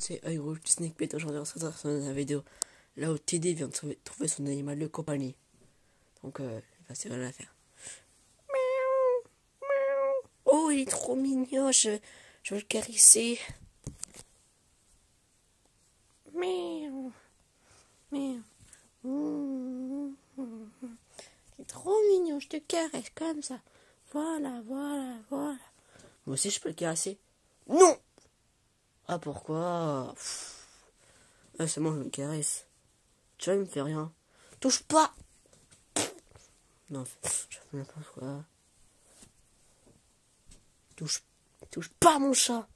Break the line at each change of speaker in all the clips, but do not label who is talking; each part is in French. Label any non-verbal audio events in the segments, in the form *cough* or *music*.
c'est Hyrule Sneak Pit aujourd'hui on se retrouve sur une vidéo là où TD vient de trouver, son animal de compagnie. Donc euh, c'est rien à faire. Oh il est trop mignon, je, je veux le caresser. Il est trop mignon, je te caresse comme ça. Voilà, voilà, voilà. Moi aussi je peux le caresser. Non ah pourquoi? Ah c'est moi je me caresse. Tu vois il me fait rien. Touche pas Non, je fais n'importe quoi. Touche, touche pas mon chat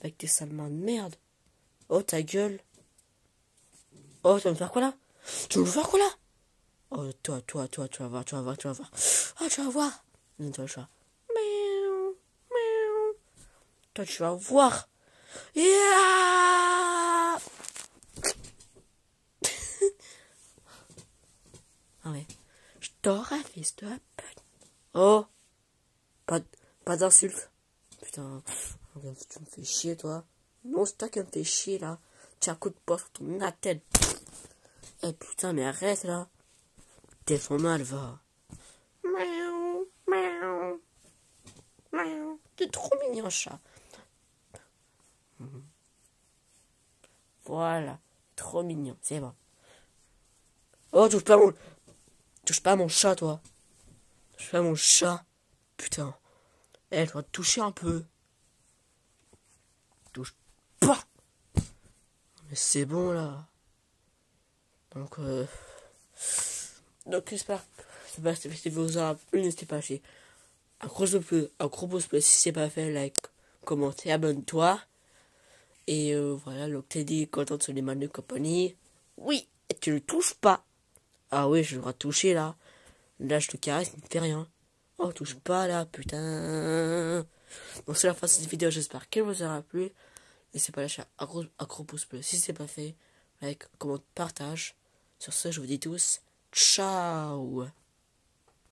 Avec tes sales mains de merde. Oh ta gueule. Oh tu vas me faire quoi là? Tu vas me faire quoi là? Oh toi, toi, toi, tu vas voir, tu vas voir, tu vas voir. Oh tu vas voir. Non, toi. Toi tu vas voir. Yeah ah *laughs* ouais. Je t'aurais fils de pute. Oh Pas, pas d'insulte. Putain, tu me fais chier toi. Non, c'est toi qui me fais chier là. Un coup de poing sur ton tête. Eh putain, mais arrête là. Son mal, va. Miaou, miaou, miaou. T'es trop mignon, chat. Voilà. Trop mignon, c'est bon. Oh, touche pas mon... Touche pas mon chat, toi. Touche pas mon chat. Putain. Elle doit toucher un peu. Touche pas. Mais c'est bon, là. Donc, euh... Donc, j'espère que cette vidéo vous aura plu. N'hésitez pas à lâcher un gros un gros pouce bleu si c'est pas fait. Like, commenter, abonne-toi. Et euh, voilà, donc Teddy est content sur les mains de compagnie. Oui, et tu le touches pas. Ah oui, je le toucher là. Là, je te caresse, il ne fait rien. Oh, touche pas là, putain. Donc c'est la fin de cette vidéo, j'espère qu'elle vous aura plu. N'hésitez pas à lâcher un gros, un gros pouce bleu si c'est pas fait. Like, comment, partage. Sur ce, je vous dis tous, ciao